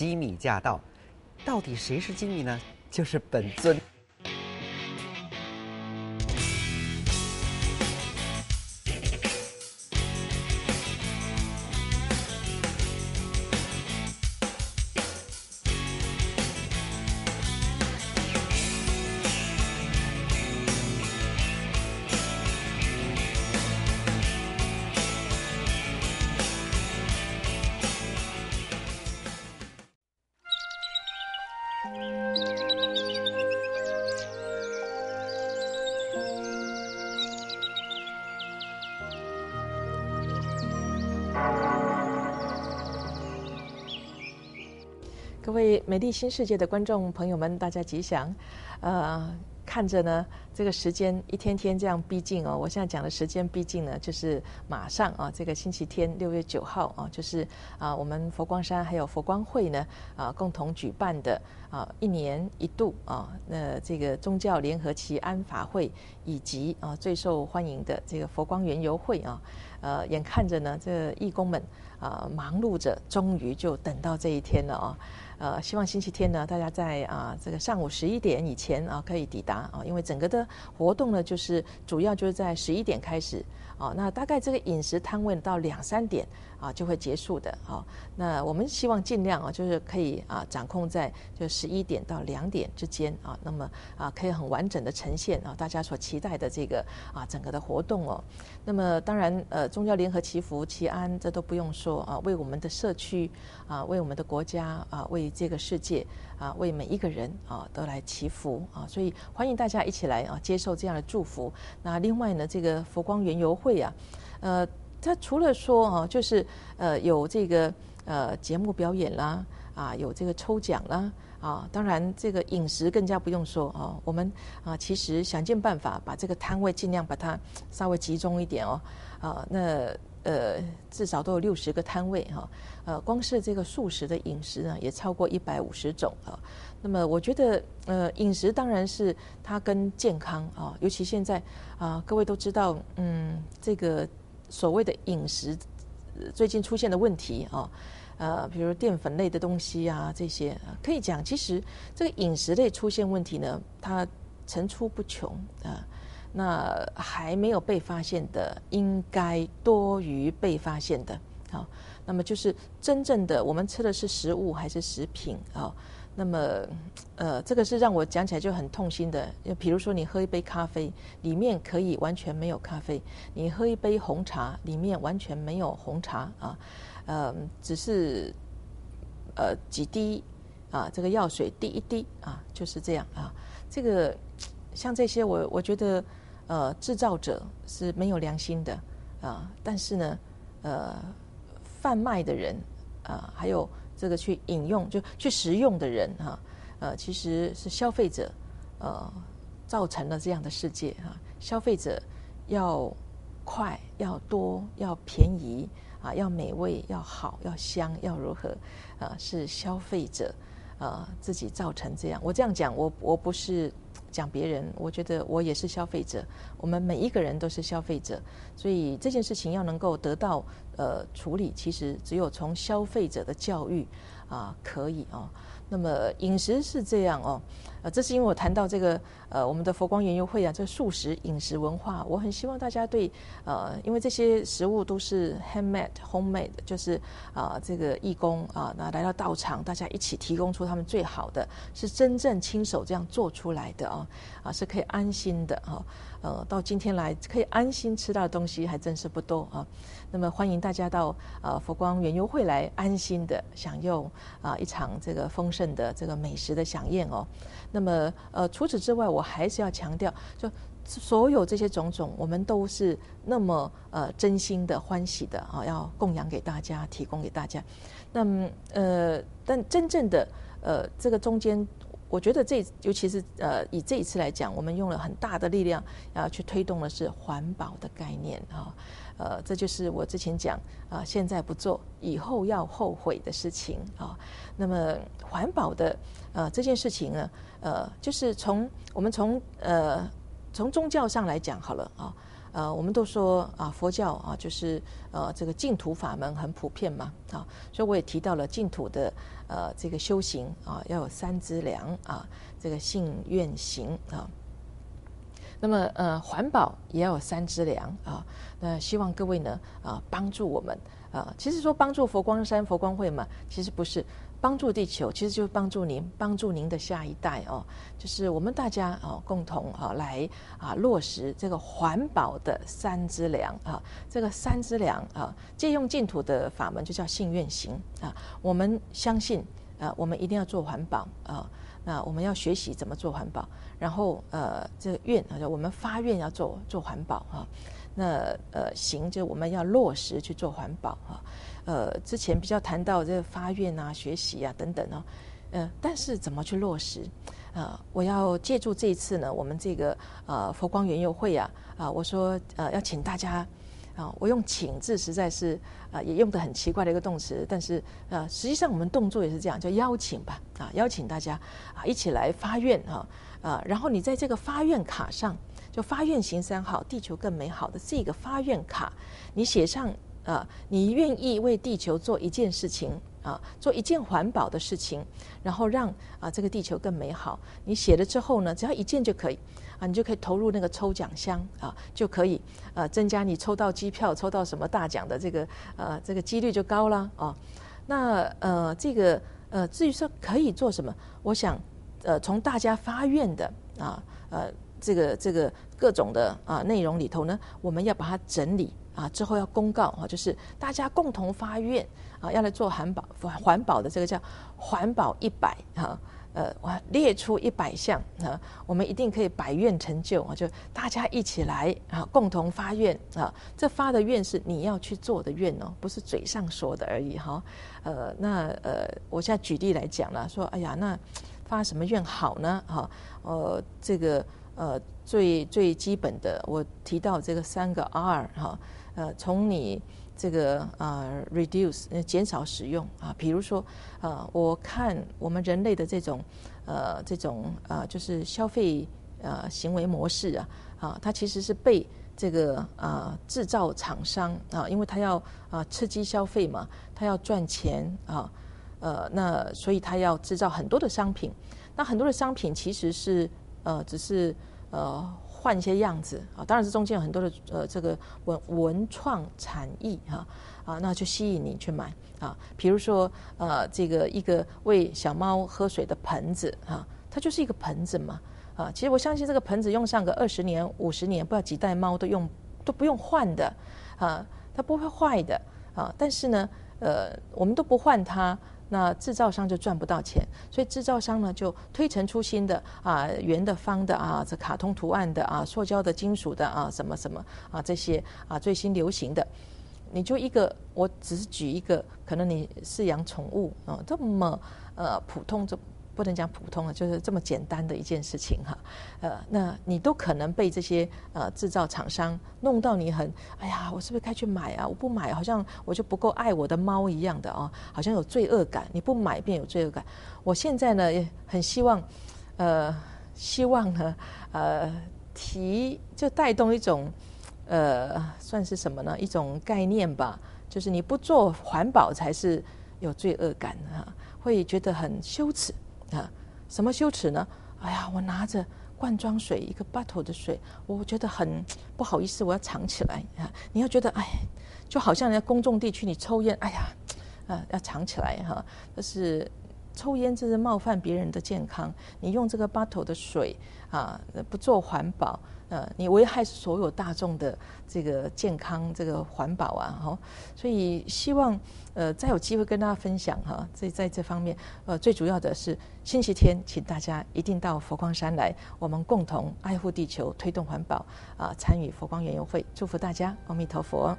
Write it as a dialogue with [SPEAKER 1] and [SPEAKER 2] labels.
[SPEAKER 1] 机密驾到。到底谁是机密呢？就是本尊。
[SPEAKER 2] 各位美丽新世界的观众朋友们，大家吉祥。呃，看着呢，这个时间一天天这样逼近哦。我现在讲的时间逼近呢，就是马上啊，这个星期天六月九号啊，就是啊，我们佛光山还有佛光会呢啊，共同举办的啊，一年一度啊，那这个宗教联合祈安法会，以及啊最受欢迎的这个佛光园游会啊，呃，眼看着呢，这义工们啊忙碌着，终于就等到这一天了啊。呃，希望星期天呢，大家在啊这个上午十一点以前啊可以抵达啊，因为整个的活动呢，就是主要就是在十一点开始啊，那大概这个饮食摊位到两三点啊就会结束的啊。那我们希望尽量啊，就是可以啊掌控在就十一点到两点之间啊，那么啊可以很完整的呈现啊大家所期待的这个啊整个的活动哦。那么当然呃宗教联合祈福祈安这都不用说啊，为我们的社区啊，为我们的国家啊，为这个世界啊，为每一个人啊，都来祈福啊，所以欢迎大家一起来啊，接受这样的祝福。那另外呢，这个佛光园游会啊，呃，它除了说啊，就是呃有这个呃节目表演啦，啊有这个抽奖啦，啊，当然这个饮食更加不用说啊，我们啊其实想尽办法把这个摊位尽量把它稍微集中一点哦，啊那。呃，至少都有六十个摊位哈，呃，光是这个素食的饮食呢，也超过一百五十种啊。那么，我觉得，呃，饮食当然是它跟健康啊，尤其现在啊，各位都知道，嗯，这个所谓的饮食最近出现的问题啊，呃，比如淀粉类的东西啊，这些可以讲，其实这个饮食类出现问题呢，它层出不穷啊。那还没有被发现的，应该多于被发现的。好，那么就是真正的我们吃的是食物还是食品啊？那么，呃，这个是让我讲起来就很痛心的。就比如说，你喝一杯咖啡，里面可以完全没有咖啡；你喝一杯红茶，里面完全没有红茶啊。呃，只是呃几滴啊，这个药水滴一滴啊，就是这样啊。这个像这些，我我觉得。呃，制造者是没有良心的啊，但是呢，呃，贩卖的人啊，还有这个去饮用就去食用的人哈，呃，其实是消费者呃造成了这样的世界哈。消费者要快、要多、要便宜啊，要美味、要好、要香、要如何啊？是消费者啊自己造成这样。我这样讲，我我不是。讲别人，我觉得我也是消费者，我们每一个人都是消费者，所以这件事情要能够得到呃处理，其实只有从消费者的教育啊可以哦。那么饮食是这样哦，呃，这是因为我谈到这个呃我们的佛光研究会啊，这素食饮食文化，我很希望大家对呃，因为这些食物都是 handmade homemade，就是啊这个义工啊那来到道场，大家一起提供出他们最好的，是真正亲手这样做出来的啊啊是可以安心的啊。呃，到今天来可以安心吃到的东西还真是不多啊。那么欢迎大大家到呃佛光园游会来安心的享用啊一场这个丰盛的这个美食的飨宴哦。那么呃除此之外，我还是要强调，就所有这些种种，我们都是那么呃真心的欢喜的啊，要供养给大家，提供给大家。那么呃，但真正的呃这个中间。我觉得这，尤其是呃，以这一次来讲，我们用了很大的力量，要去推动的是环保的概念啊，呃，这就是我之前讲啊，现在不做，以后要后悔的事情啊。那么环保的呃这件事情呢，呃，就是从我们从呃从宗教上来讲好了啊，呃，我们都说啊，佛教啊，就是呃，这个净土法门很普遍嘛，啊，所以我也提到了净土的呃这个修行啊，要有三资粮啊，这个信愿行啊。那么呃，环保也要有三资粮啊。那希望各位呢啊，帮助我们啊。其实说帮助佛光山佛光会嘛，其实不是。帮助地球，其实就是帮助您，帮助您的下一代哦。就是我们大家哦，共同啊来啊落实这个环保的三资粮啊。这个三资粮啊，借用净土的法门，就叫信愿行啊。我们相信啊，我们一定要做环保啊。那我们要学习怎么做环保，然后呃，这个愿啊，我们发愿要做做环保啊。那呃行，就我们要落实去做环保啊。呃，之前比较谈到这个发愿啊、学习啊等等哦，呃，但是怎么去落实？啊，我要借助这一次呢，我们这个呃佛光圆游会啊，啊，我说呃要请大家啊，我用请字实在是啊也用的很奇怪的一个动词，但是呃实际上我们动作也是这样，叫邀请吧，啊，邀请大家啊一起来发愿啊啊，然后你在这个发愿卡上，发愿行三好，地球更美好的这个发愿卡，你写上。啊，你愿意为地球做一件事情啊，做一件环保的事情，然后让啊这个地球更美好。你写了之后呢，只要一件就可以啊，你就可以投入那个抽奖箱啊，就可以呃增加你抽到机票、抽到什么大奖的这个呃这个几率就高了啊。那呃这个呃至于说可以做什么，我想呃从大家发愿的啊呃这个这个各种的啊内容里头呢，我们要把它整理。啊，之后要公告啊，就是大家共同发愿啊，要来做环保环保的这个叫环保一百啊，呃，我列出一百项啊，我们一定可以百愿成就啊，就大家一起来啊，共同发愿啊，这发的愿是你要去做的愿哦，不是嘴上说的而已哈。呃，那呃，我现在举例来讲了，说哎呀，那发什么愿好呢？哈，呃，这个呃最最基本的，我提到这个三个 R 哈。呃，从你这个啊，reduce 减少使用啊，比如说呃，我看我们人类的这种呃这种呃就是消费呃行为模式啊啊，它其实是被这个啊制造厂商啊，因为他要啊刺激消费嘛，他要赚钱啊呃，那所以他要制造很多的商品，那很多的商品其实是呃只是呃。换一些样子啊，当然是中间有很多的呃这个文文创产艺哈啊，那就吸引你去买啊。比如说呃这个一个喂小猫喝水的盆子啊，它就是一个盆子嘛啊。其实我相信这个盆子用上个二十年五十年，不知道几代猫都用都不用换的啊，它不会坏的啊。但是呢呃我们都不换它。那制造商就赚不到钱，所以制造商呢就推陈出新的啊，圆的、方的啊，这卡通图案的啊，塑胶的、金属的啊，什么什么啊，这些啊最新流行的，你就一个，我只是举一个，可能你饲养宠物啊，这么呃普通这。不能讲普通的，就是这么简单的一件事情哈，呃，那你都可能被这些呃制造厂商弄到你很，哎呀，我是不是该去买啊？我不买，好像我就不够爱我的猫一样的哦，好像有罪恶感。你不买便有罪恶感。我现在呢也很希望，呃，希望呢，呃，提就带动一种，呃，算是什么呢？一种概念吧，就是你不做环保才是有罪恶感啊，会觉得很羞耻。啊，什么羞耻呢？哎呀，我拿着罐装水，一个 bottle 的水，我觉得很不好意思，我要藏起来啊。你要觉得，哎，就好像在公众地区你抽烟，哎呀，啊，要藏起来哈。这是抽烟，这是冒犯别人的健康。你用这个 bottle 的水啊，不做环保。呃，你危害所有大众的这个健康，这个环保啊，哈，所以希望呃再有机会跟大家分享哈，在在这方面，呃，最主要的是星期天，请大家一定到佛光山来，我们共同爱护地球，推动环保啊，参与佛光园游会，祝福大家，阿弥陀佛。